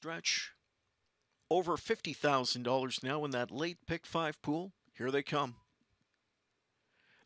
stretch. Over $50,000 now in that late pick five pool. Here they come.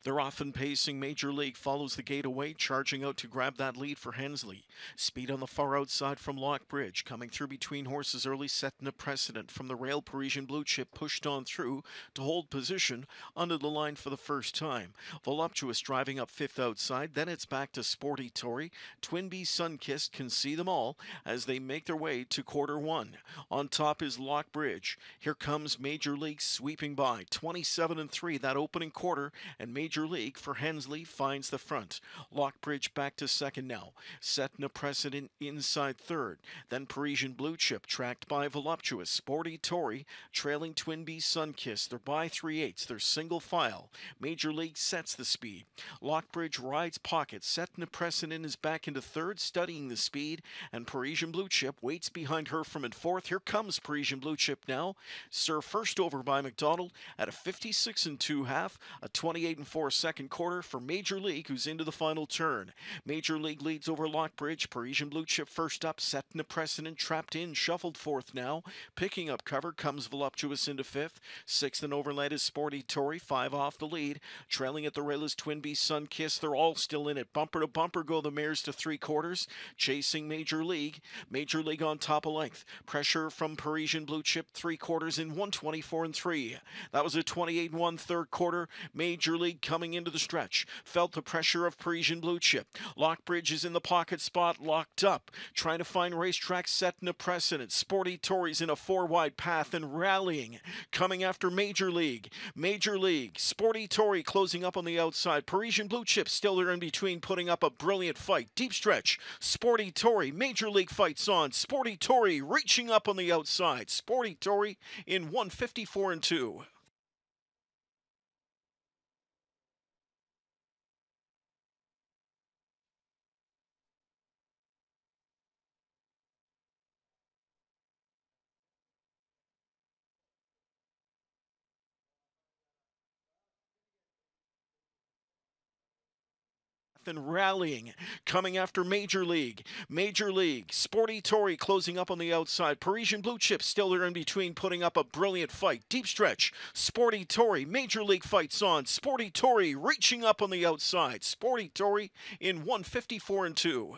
They're often pacing Major League, follows the gate away, charging out to grab that lead for Hensley. Speed on the far outside from Lockbridge, coming through between horses early, setting a precedent from the rail. Parisian Blue Chip pushed on through to hold position under the line for the first time. Voluptuous driving up fifth outside, then it's back to Sporty Tory. Twinbee Sunkissed can see them all as they make their way to quarter one. On top is Lockbridge. Here comes Major League sweeping by, 27 and 3 that opening quarter, and Major Major League for Hensley finds the front. Lockbridge back to second now, setting a precedent inside third. Then Parisian Blue Chip tracked by Voluptuous. Sporty Tory trailing Twin Twinbee Sunkiss. They're by three eighths. They're single file. Major League sets the speed. Lockbridge rides pocket, setting a precedent is back into third, studying the speed. And Parisian Blue Chip waits behind her from in fourth. Here comes Parisian Blue Chip now. Sir first over by McDonald at a 56 and two half, a 28 and four second quarter for Major League, who's into the final turn. Major League leads over Lockbridge. Parisian Blue Chip first up, setting a precedent, trapped in, shuffled fourth now. Picking up cover comes Voluptuous into fifth. Sixth and overled is Sporty Tory, five off the lead. Trailing at the rail is Twinbee Sun Kiss. They're all still in it. Bumper to bumper go the mares to three quarters. Chasing Major League. Major League on top of length. Pressure from Parisian Blue Chip, three quarters in 124 and three. That was a 28 1 third quarter. Major League coming into the stretch. Felt the pressure of Parisian Blue Chip. Lockbridge is in the pocket spot, locked up. Trying to find racetrack setting a precedent. Sporty Tories in a four wide path and rallying. Coming after Major League. Major League. Sporty Tory closing up on the outside. Parisian Blue Chip still there in between, putting up a brilliant fight. Deep stretch. Sporty Tory. Major League fights on. Sporty Tory reaching up on the outside. Sporty Tory in 154 and 2. And rallying, coming after Major League. Major League, Sporty Tory closing up on the outside. Parisian Blue Chip still there in between, putting up a brilliant fight. Deep stretch, Sporty Tory, Major League fights on. Sporty Tory reaching up on the outside. Sporty Tory in 154 and 2.